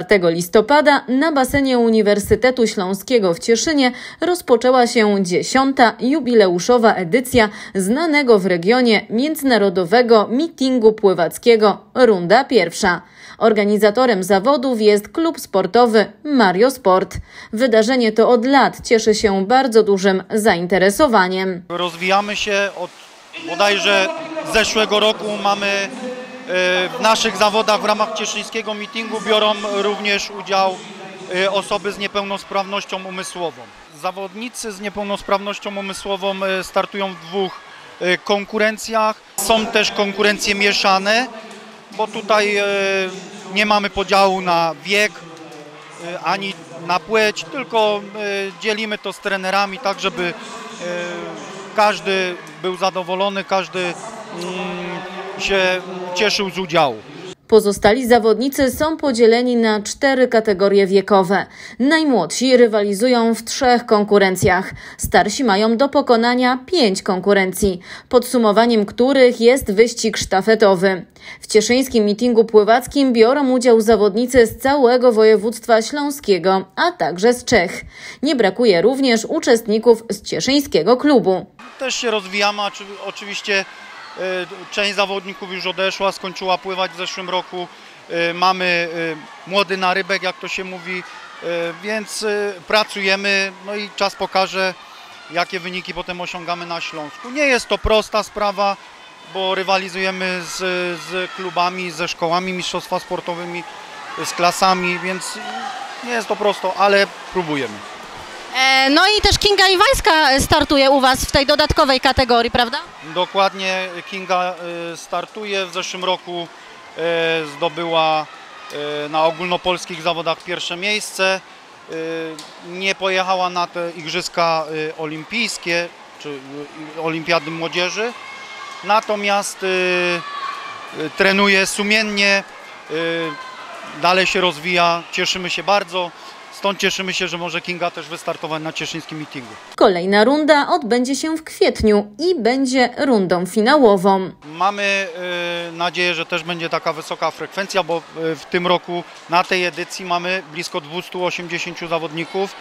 4 listopada na basenie Uniwersytetu Śląskiego w Cieszynie rozpoczęła się dziesiąta jubileuszowa edycja znanego w regionie międzynarodowego mitingu pływackiego Runda Pierwsza. Organizatorem zawodów jest klub sportowy Mario Sport. Wydarzenie to od lat cieszy się bardzo dużym zainteresowaniem. Rozwijamy się od bodajże zeszłego roku mamy w naszych zawodach w ramach cieszyńskiego mitingu biorą również udział e, osoby z niepełnosprawnością umysłową. Zawodnicy z niepełnosprawnością umysłową e, startują w dwóch e, konkurencjach. Są też konkurencje mieszane, bo tutaj nie mamy podziału na wiek ani na płeć, tylko dzielimy to z trenerami tak, żeby każdy był zadowolony, każdy mm, się cieszył z udziału. Pozostali zawodnicy są podzieleni na cztery kategorie wiekowe. Najmłodsi rywalizują w trzech konkurencjach. Starsi mają do pokonania pięć konkurencji, podsumowaniem których jest wyścig sztafetowy. W cieszyńskim mitingu pływackim biorą udział zawodnicy z całego województwa śląskiego, a także z Czech. Nie brakuje również uczestników z cieszyńskiego klubu. Też się rozwijamy, oczywiście część zawodników już odeszła, skończyła pływać w zeszłym roku. E, mamy e, młody narybek, jak to się mówi, więc pracujemy, no i czas pokaże, jakie wyniki potem osiągamy na Śląsku. Nie jest to prosta sprawa, bo rywalizujemy z, z klubami, ze szkołami mistrzostwa sportowymi, z klasami, więc nie jest to prosto, ale próbujemy. E, no i też Kinga Iwańska startuje u Was w tej dodatkowej kategorii, prawda? Dokładnie, Kinga e, startuje. W zeszłym roku e, zdobyła na ogólnopolskich zawodach pierwsze miejsce. Nie pojechała na te Igrzyska Olimpijskie, czy Olimpiady Młodzieży. Natomiast trenuje sumiennie, dalej się rozwija, cieszymy się bardzo. Stąd cieszymy się, że może Kinga też wystartować na cieszyńskim meetingu. Kolejna runda odbędzie się w kwietniu i będzie rundą finałową. Mamy y, nadzieję, że też będzie taka wysoka frekwencja, bo y, w tym roku na tej edycji mamy blisko 280 zawodników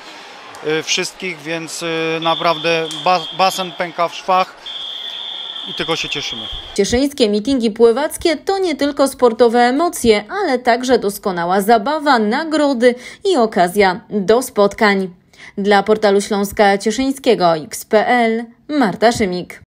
y, wszystkich, więc y, naprawdę basen pęka w szwach i tego się cieszymy. Cieszyńskie mitingi pływackie to nie tylko sportowe emocje, ale także doskonała zabawa, nagrody i okazja do spotkań. Dla portalu Śląska Cieszyńskiego XPL Marta Szymik.